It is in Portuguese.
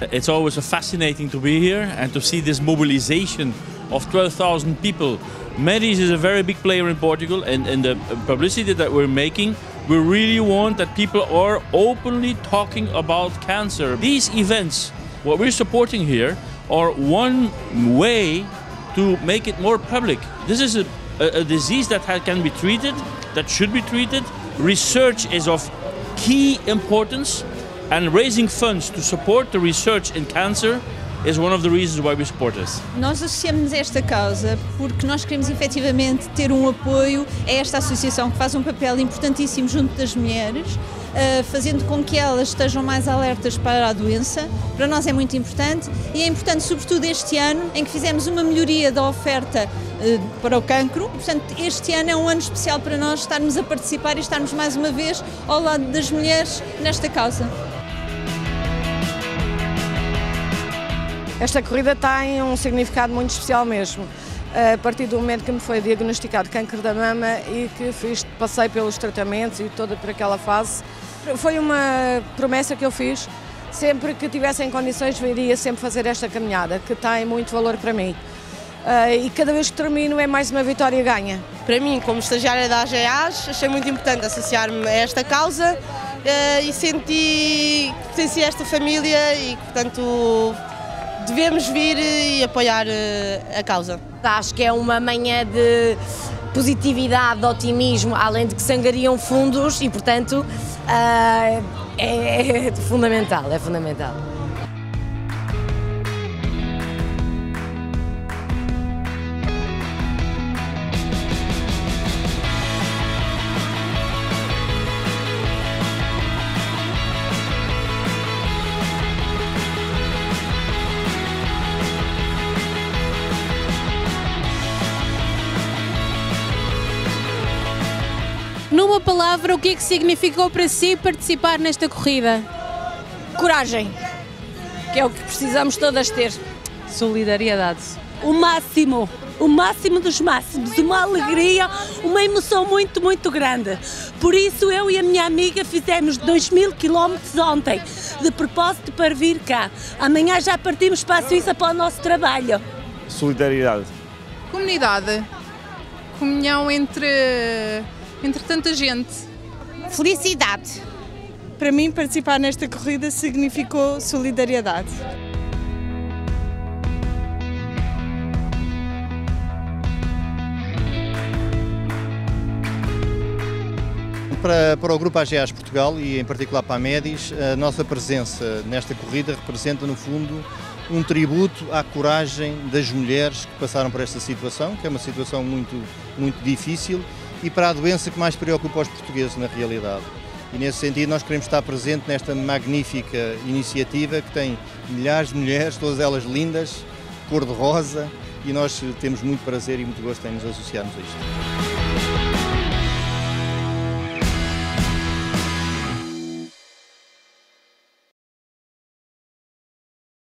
It's always fascinating to be here and to see this mobilization of 12,000 people. Medis is a very big player in Portugal, and, and the publicity that we're making, we really want that people are openly talking about cancer. These events, what we're supporting here, are one way to make it more public. This is a, a, a disease that ha- can be treated, that should be treated. Research is of key importance, and raising funds to support the research in cancer is one of the reasons why we support. Nós associamos esta causa porque nós queremos efetivamente ter um apoio a esta associação que faz um papel importantíssimo junto das mulheres, eh, fazendo com que elas estejam mais alertas para a doença. Para nós é muito importante e é importante, sobretudo este ano, em que fizemos uma melhoria da oferta eh, para o cancro. Portanto, este ano é um ano especial para nós estarmos a participar e estarmos mais uma vez ao lado das mulheres nesta causa. Esta corrida tem um significado muito especial mesmo. A partir do momento que me foi diagnosticado câncer da mama e que fiz, passei pelos tratamentos e toda por aquela fase, foi uma promessa que eu fiz. Sempre que tivesse em condições, iria sempre fazer esta caminhada, que tem muito valor para mim. Ah, e cada vez que termino é mais uma vitória ganha. Para mim, como estagiária da AGEAS, achei muito importante associar-me a esta causa eh, e senti que pertencia a esta família e, portanto, devemos vir e apoiar eh, a causa. Acho que é uma manhã de positividade, de otimismo, além de que sangariam fundos e, portanto, ah, é, é fundamental, é fundamental. Numa palavra, o que é que significou para si participar nesta corrida? Coragem, que é o que precisamos todas ter. Solidariedade. o máximo, o máximo dos máximos, uma alegria, uma emoção muito, muito grande. Por isso eu e a minha amiga fizemos 2 mil quilómetros ontem, de propósito para vir cá. Amanhã já partimos para a Suíça para o nosso trabalho. Solidariedade. Comunidade. Comunhão entre, entre tanta gente. Felicidade. Para mim, participar nesta corrida significou solidariedade. Para, para o Grupo AGAs Portugal e em particular para a MEDIS, a nossa presença nesta corrida representa, no fundo, um tributo à coragem das mulheres que passaram por esta situação, que é uma situação muito, muito difícil, e para a doença que mais preocupa os portugueses na realidade. E nesse sentido nós queremos estar presente nesta magnífica iniciativa que tem milhares de mulheres, todas elas lindas, cor-de-rosa, e nós temos muito prazer e muito gosto em nos associarmos a isto.